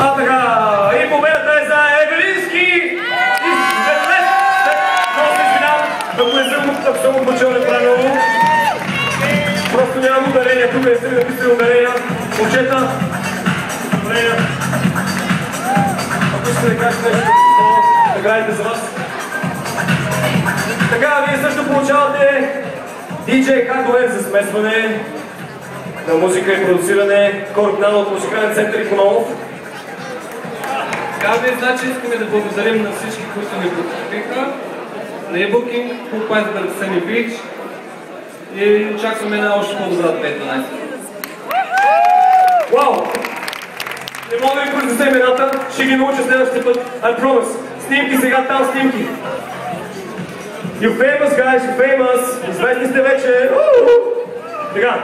А така, и победата е за Евелински! И веднъж, много извинявам, да го не съм, ако съм обучил неправилно. Просто нямам ударения, тук не съм написали ударения. Момчета. Ако искате да кажете нещо, наградите за вас. Така, вие също получавате DJ хардвер за смесване на музика и продуциране, координал от музикален център Икономов. Така бе, значи искаме да благодарим на всички, които ни подкрепиха, на eBooking, Cool Pies Sunny Beach и очакваме една още по-добра 2012. Вау! Не мога да ви произнеса имената, ще ги науча следващия път. I promise. Снимки сега, там снимки. You famous guys, you famous. Известни сте вече. Така.